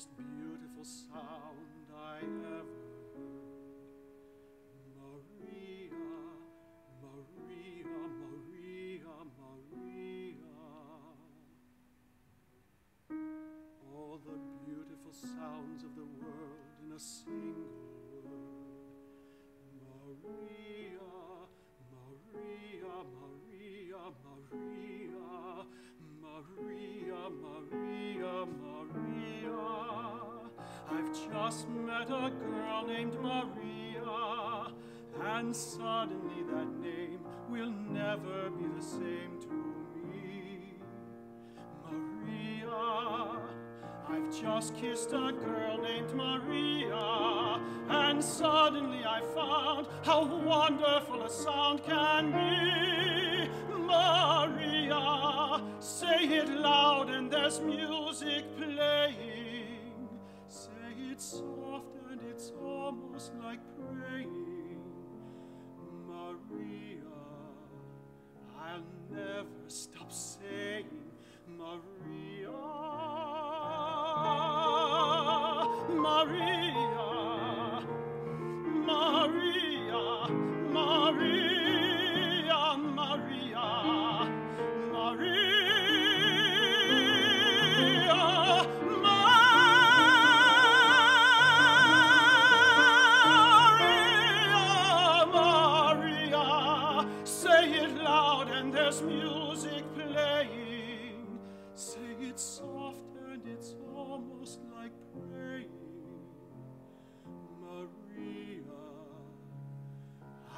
most beautiful sound I ever heard. Maria, Maria, Maria, Maria. All the beautiful sounds of the world in a single just met a girl named Maria, and suddenly that name will never be the same to me. Maria, I've just kissed a girl named Maria, and suddenly I found how wonderful a sound can be. Maria, say it loud and there's music playing. Say it soft and it's almost like praying. Maria, I'll never stop saying Maria, Maria, loud and there's music playing. Say it soft and it's almost like praying. Maria,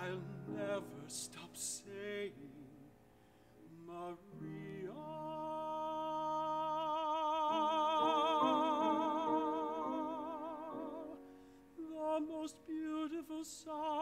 I'll never stop saying Maria. The most beautiful sound